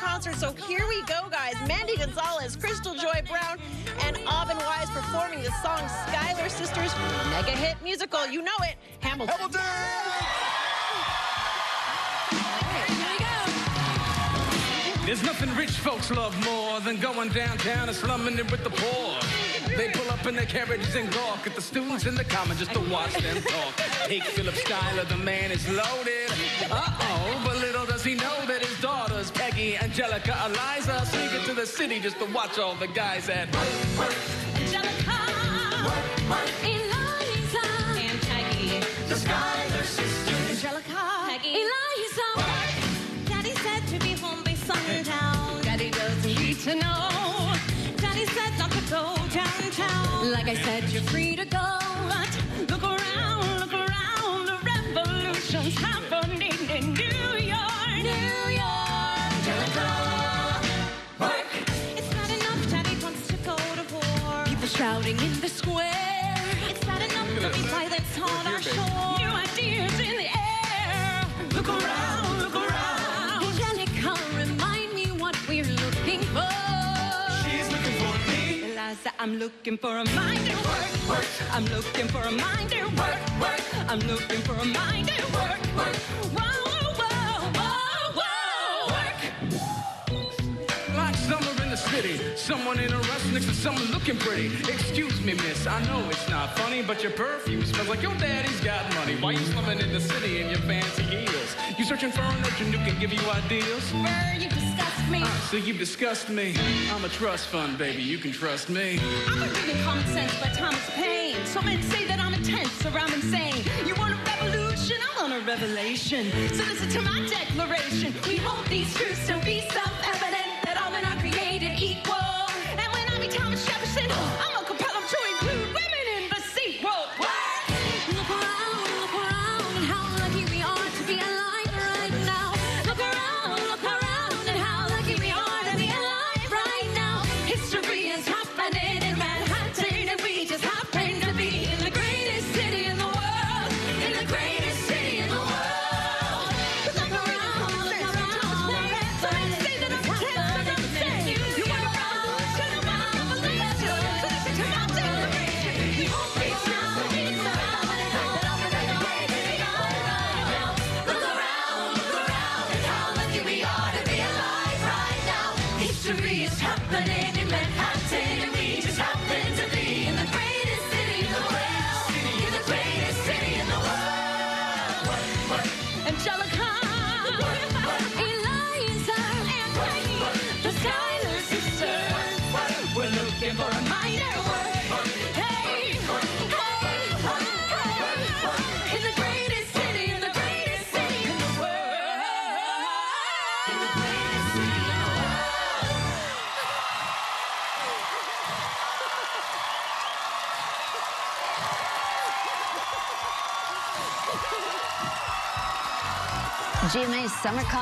concert. So here we go, guys. Mandy Gonzalez, Crystal Joy Brown, and Aubin Wise performing the song Schuyler Sisters mega hit musical. You know it, Hamilton. Hamilton! There's nothing rich folks love more than going downtown and slumming it with the poor. They pull up in their carriages and gawk at the students in the common just to watch them talk. Take Philip Schuyler, the man is loaded. Uh-oh, but little does he know that his daughters, Peggy, Angelica, Eliza, sneak to the city just to watch all the guys at Angelica, Eliza, and Peggy. The Schuyler sisters. Angelica, Peggy, Eliza. Daddy said to be home by sundown. Daddy doesn't need to know. Daddy said not to go downtown. Like I said, you're free to go. People in the square. It's not enough to be violence on our shore. New ideas in the air. Look around, look around. Angelica, remind me what we're looking for. She's looking for me. Eliza, I'm looking for a mind at work, work. I'm looking for a mind at work, work. I'm looking for a mind at work, work. Summer in the city, someone in a rush next to someone looking pretty. Excuse me, miss, I know it's not funny, but your perfume smells like your daddy's got money. Why you slumming in the city in your fancy heels? You searching for an urchin who can give you ideals? Burr, you disgust me. Ah, so you disgust me. I'm a trust fund, baby, you can trust me. I'm a reading Common Sense by Thomas Paine. Some men say that I'm intense or I'm insane. You want a revolution? I want a revelation. So listen to my declaration. We hold these truths to be self-evident Angelica, GMA's summer concert.